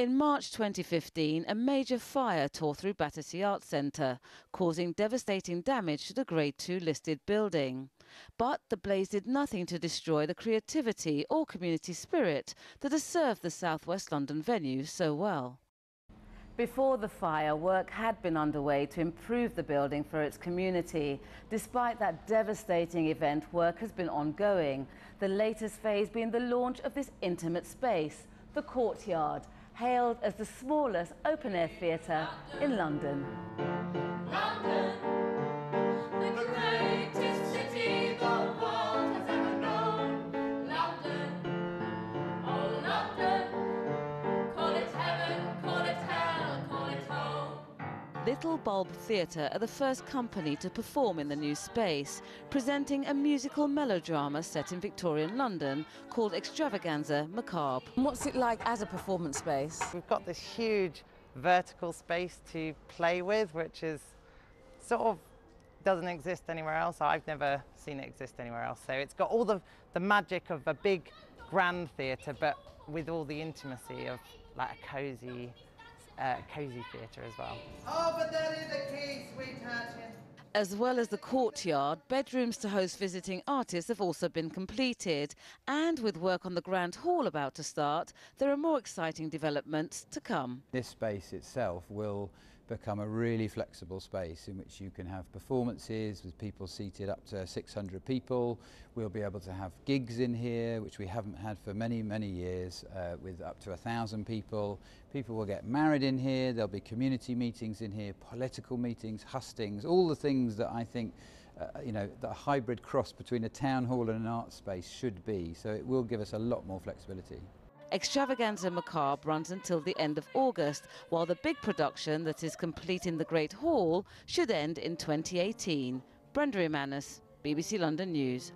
In March 2015, a major fire tore through Battersea Arts Centre, causing devastating damage to the Grade 2 listed building. But the blaze did nothing to destroy the creativity or community spirit that has served the South West London venue so well. Before the fire, work had been underway to improve the building for its community. Despite that devastating event, work has been ongoing. The latest phase being the launch of this intimate space, the courtyard, hailed as the smallest open-air theatre in London. London, Little Bulb Theatre are the first company to perform in the new space, presenting a musical melodrama set in Victorian London called Extravaganza Macabre. What's it like as a performance space? We've got this huge vertical space to play with, which is sort of doesn't exist anywhere else. I've never seen it exist anywhere else. So it's got all the, the magic of a big grand theatre, but with all the intimacy of like a cosy uh, cosy theatre as well. Oh, but that is the key, sweetheart. As well as the courtyard, bedrooms to host visiting artists have also been completed. And with work on the Grand Hall about to start, there are more exciting developments to come. This space itself will become a really flexible space in which you can have performances with people seated up to 600 people. We'll be able to have gigs in here, which we haven't had for many, many years, uh, with up to a thousand people. People will get married in here, there'll be community meetings in here, political meetings, hustings, all the things that I think uh, you know, the hybrid cross between a town hall and an art space should be. So it will give us a lot more flexibility. Extravaganza Macabre runs until the end of August, while the big production that is complete in the Great Hall should end in 2018. Brenda Emmanus, BBC London News.